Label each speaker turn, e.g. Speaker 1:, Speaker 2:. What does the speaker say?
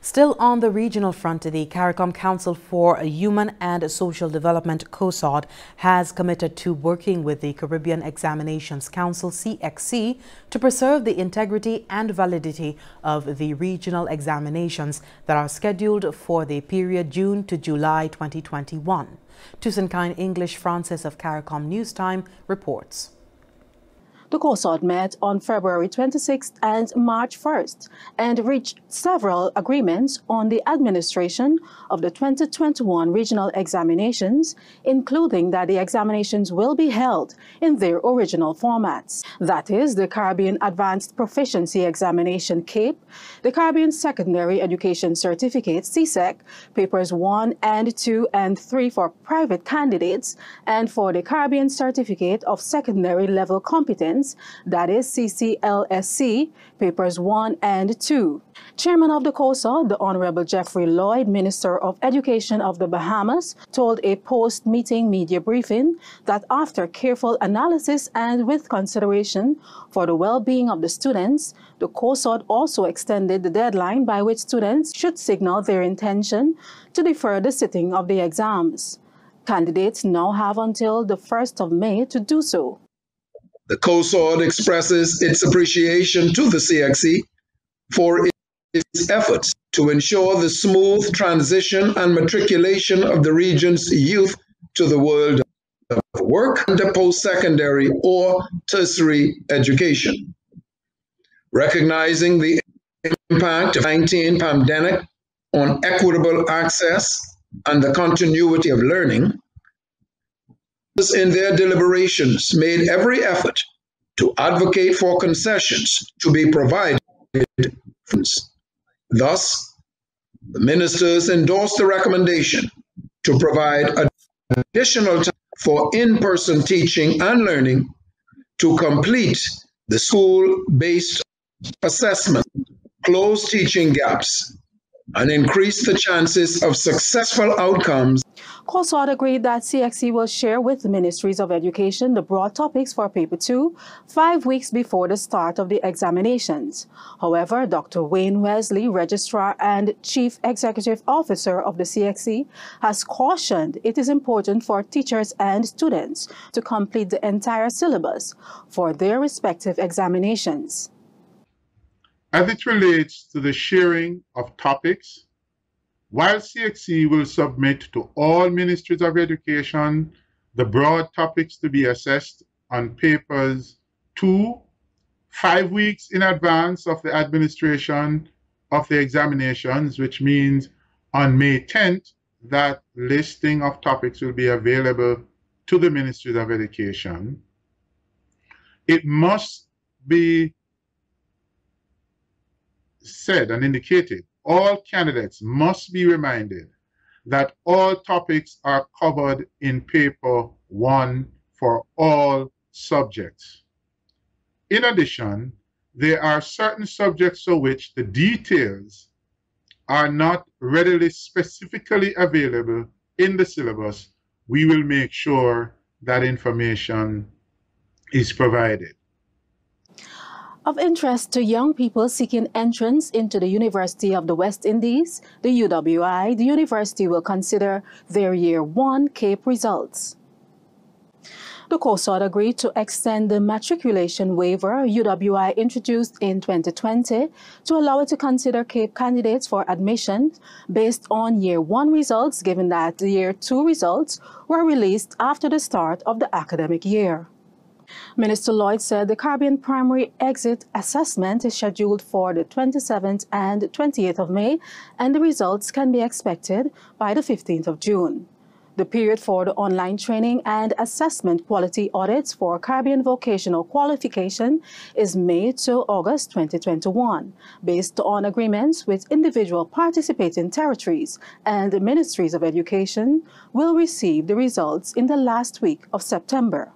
Speaker 1: Still on the regional front, the CARICOM Council for Human and Social Development, COHSOD, has committed to working with the Caribbean Examinations Council, CXC, to preserve the integrity and validity of the regional examinations that are scheduled for the period June to July 2021. Tusenkind English Francis of CARICOM News Time reports.
Speaker 2: The COHSOD met on February 26th and March 1st and reached several agreements on the administration of the 2021 regional examinations, including that the examinations will be held in their original formats. That is, the Caribbean Advanced Proficiency Examination CAPE, the Caribbean Secondary Education Certificate CSEC, papers 1 and 2 and 3 for private candidates, and for the Caribbean Certificate of Secondary Level Competence that is CCLSC, papers 1 and 2. Chairman of the COHSOD, the Honorable Jeffrey Lloyd, Minister of Education of the Bahamas, told a post-meeting media briefing that after careful analysis and with consideration for the well-being of the students, the COHSOD also extended the deadline by which students should signal their intention to defer the sitting of the exams. Candidates now have until the 1st of May to do so.
Speaker 3: The COHSOD expresses its appreciation to the CXC for its efforts to ensure the smooth transition and matriculation of the region's youth to the world of work and post-secondary or tertiary education. Recognizing the impact of 19 pandemic on equitable access and the continuity of learning, in their deliberations made every effort to advocate for concessions to be provided. Thus, the ministers endorsed the recommendation to provide additional time for in-person teaching and learning to complete the school-based assessment, close teaching gaps, and increase the chances of successful outcomes
Speaker 2: COHSOD agreed that CXC will share with the Ministries of Education the broad topics for Paper 2 five weeks before the start of the examinations. However, Dr. Wayne Wesley, Registrar and Chief Executive Officer of the CXC, has cautioned it is important for teachers and students to complete the entire syllabus for their respective examinations.
Speaker 4: As it relates to the sharing of topics while CXC will submit to all ministries of education the broad topics to be assessed on papers two, five weeks in advance of the administration of the examinations, which means on May 10th, that listing of topics will be available to the ministries of education. It must be said and indicated all candidates must be reminded that all topics are covered in paper one for all subjects. In addition, there are certain subjects for which the details are not readily specifically available in the syllabus. We will make sure that information is provided.
Speaker 2: Of interest to young people seeking entrance into the University of the West Indies, the UWI, the university will consider their Year 1 CAPE results. The COHSOD agreed to extend the matriculation waiver UWI introduced in 2020 to allow it to consider CAPE candidates for admission based on Year 1 results, given that the Year 2 results were released after the start of the academic year. Minister Lloyd said the Caribbean primary exit assessment is scheduled for the 27th and 28th of May, and the results can be expected by the 15th of June. The period for the online training and assessment quality audits for Caribbean vocational qualification is May to August 2021, based on agreements with individual participating territories, and the ministries of education will receive the results in the last week of September.